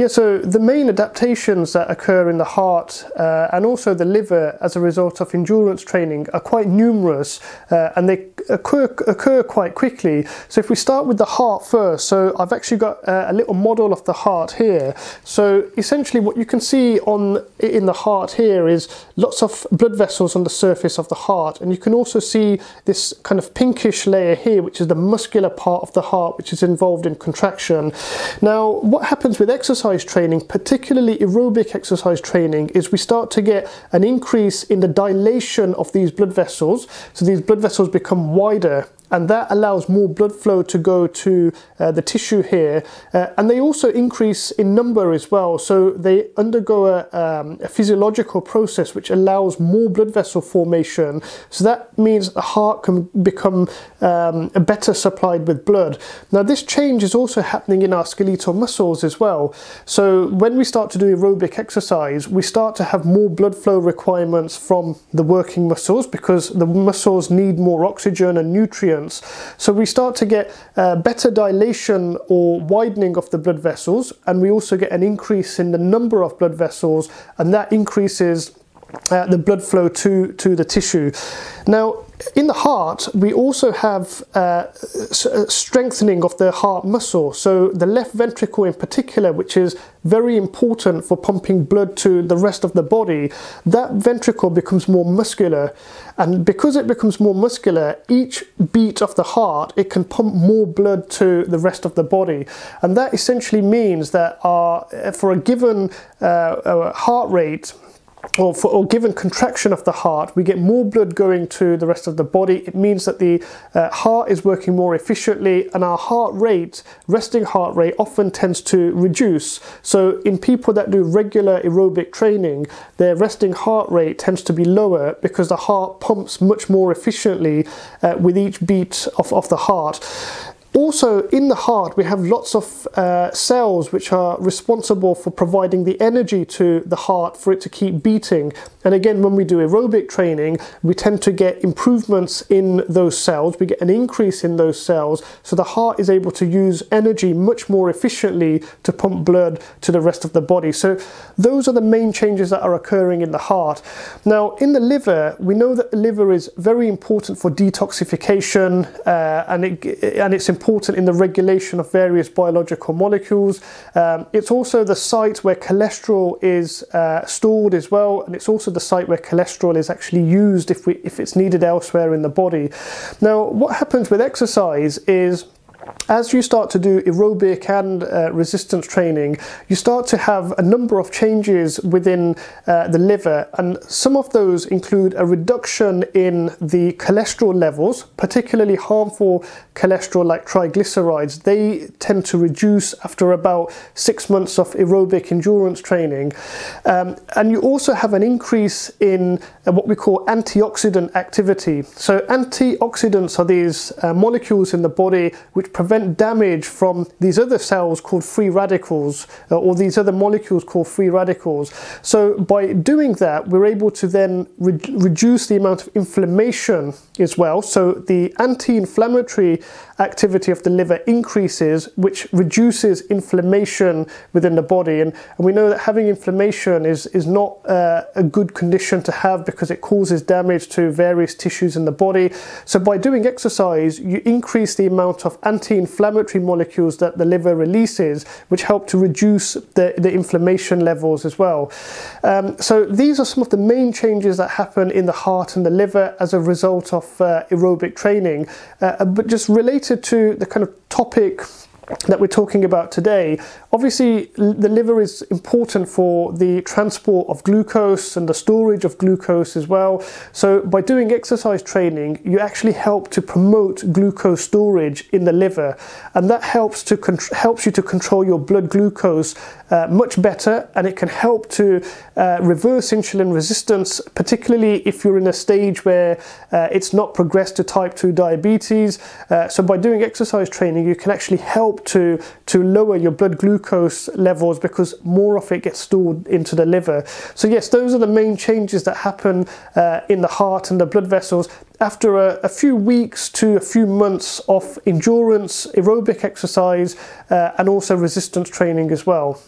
Yeah, so the main adaptations that occur in the heart uh, and also the liver as a result of endurance training are quite numerous uh, and they occur, occur quite quickly. So if we start with the heart first, so I've actually got a, a little model of the heart here. So essentially what you can see on in the heart here is lots of blood vessels on the surface of the heart and you can also see this kind of pinkish layer here which is the muscular part of the heart which is involved in contraction. Now what happens with exercise exercise training, particularly aerobic exercise training, is we start to get an increase in the dilation of these blood vessels. So these blood vessels become wider and that allows more blood flow to go to uh, the tissue here. Uh, and they also increase in number as well. So they undergo a, um, a, physiological process which allows more blood vessel formation. So that means the heart can become um, better supplied with blood. Now this change is also happening in our skeletal muscles as well. So when we start to do aerobic exercise we start to have more blood flow requirements from the working muscles because the muscles need more oxygen and nutrients so we start to get uh, better dilation or widening of the blood vessels and we also get an increase in the number of blood vessels and that increases uh, the blood flow to, to the tissue. Now, in the heart, we also have uh, uh, strengthening of the heart muscle. So the left ventricle in particular, which is very important for pumping blood to the rest of the body, that ventricle becomes more muscular. And because it becomes more muscular, each beat of the heart, it can pump more blood to the rest of the body. And that essentially means that our, for a given uh, uh heart rate, or, for, or given contraction of the heart, we get more blood going to the rest of the body. It means that the uh, heart is working more efficiently and our heart rate, resting heart rate, often tends to reduce. So in people that do regular aerobic training, their resting heart rate tends to be lower because the heart pumps much more efficiently uh, with each beat of, of the heart. Also in the heart we have lots of uh, cells which are responsible for providing the energy to the heart for it to keep beating and again when we do aerobic training we tend to get improvements in those cells, we get an increase in those cells so the heart is able to use energy much more efficiently to pump blood to the rest of the body. So those are the main changes that are occurring in the heart. Now in the liver we know that the liver is very important for detoxification uh, and, it, and it's important in the regulation of various biological molecules. Um, it's also the site where cholesterol is uh, stored as well, and it's also the site where cholesterol is actually used if, we, if it's needed elsewhere in the body. Now, what happens with exercise is as you start to do aerobic and uh, resistance training, you start to have a number of changes within uh, the liver, and some of those include a reduction in the cholesterol levels, particularly harmful cholesterol like triglycerides. They tend to reduce after about six months of aerobic endurance training. Um, and you also have an increase in uh, what we call antioxidant activity. So, antioxidants are these uh, molecules in the body which prevent damage from these other cells called free radicals uh, or these other molecules called free radicals. So by doing that, we're able to then re reduce the amount of inflammation as well. So the anti-inflammatory activity of the liver increases, which reduces inflammation within the body. And, and we know that having inflammation is, is not uh, a good condition to have because it causes damage to various tissues in the body. So by doing exercise, you increase the amount of anti anti-inflammatory molecules that the liver releases, which help to reduce the, the inflammation levels as well. Um, so these are some of the main changes that happen in the heart and the liver as a result of uh, aerobic training. Uh, but just related to the kind of topic that we're talking about today, obviously the liver is important for the transport of glucose and the storage of glucose as well. So by doing exercise training, you actually help to promote glucose storage in the liver, and that helps to helps you to control your blood glucose uh, much better, and it can help to uh, reverse insulin resistance, particularly if you're in a stage where uh, it's not progressed to type 2 diabetes. Uh, so by doing exercise training, you can actually to, to lower your blood glucose levels because more of it gets stored into the liver. So yes, those are the main changes that happen uh, in the heart and the blood vessels after a, a, few weeks to a few months of endurance, aerobic exercise, uh, and also resistance training as well.